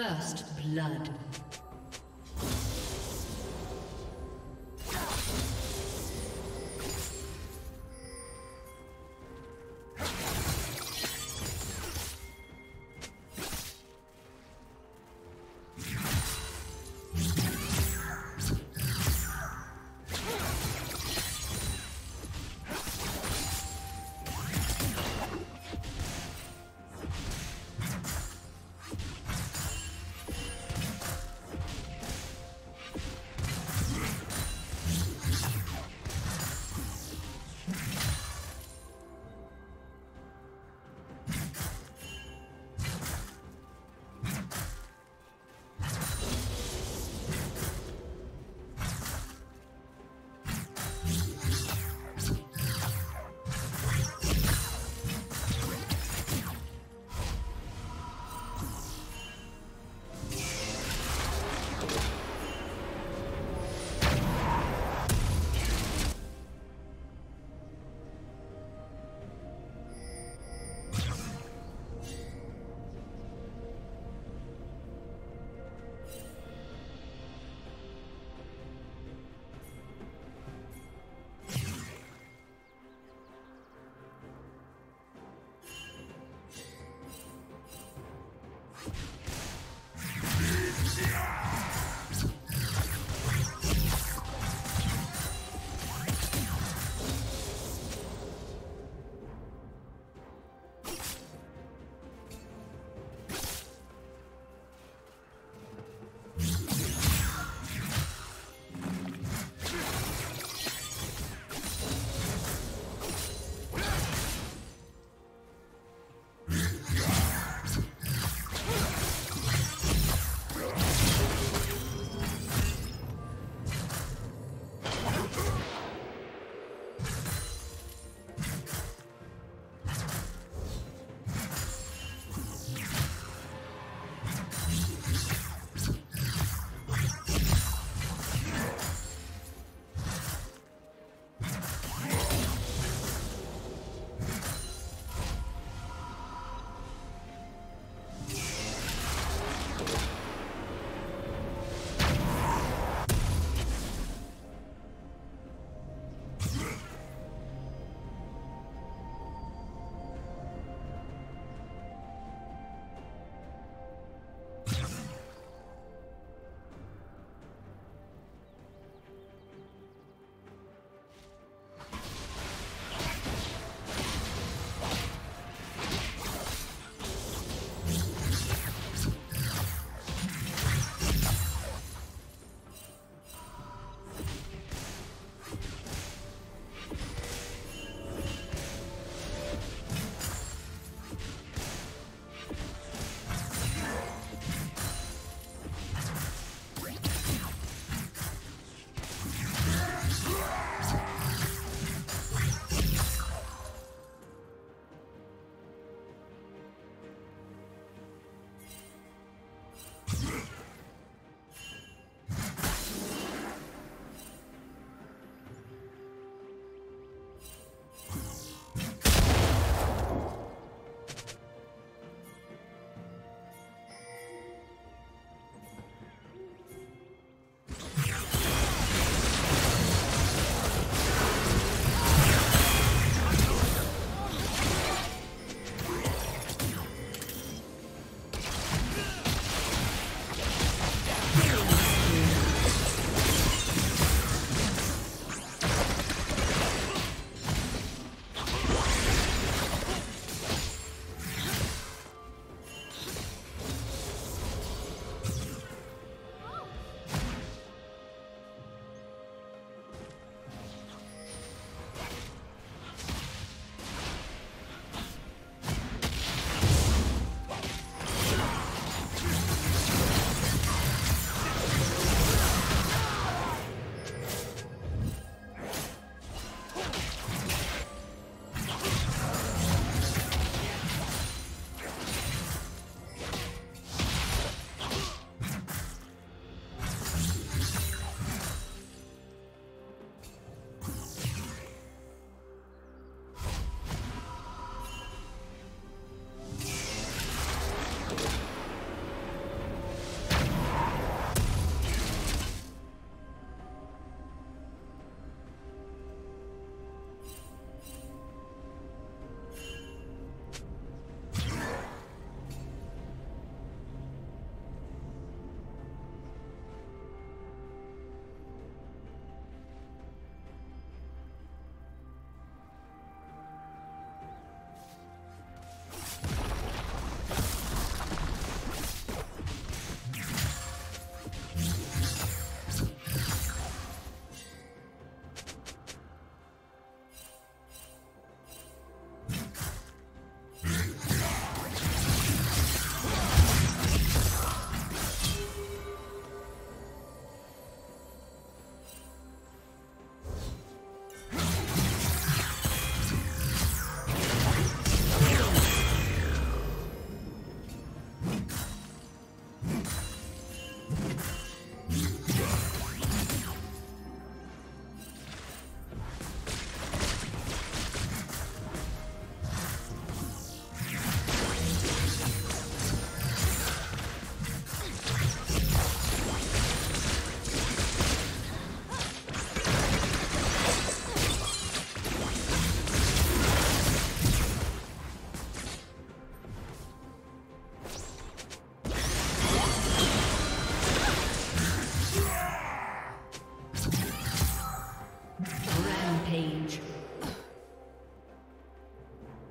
First blood.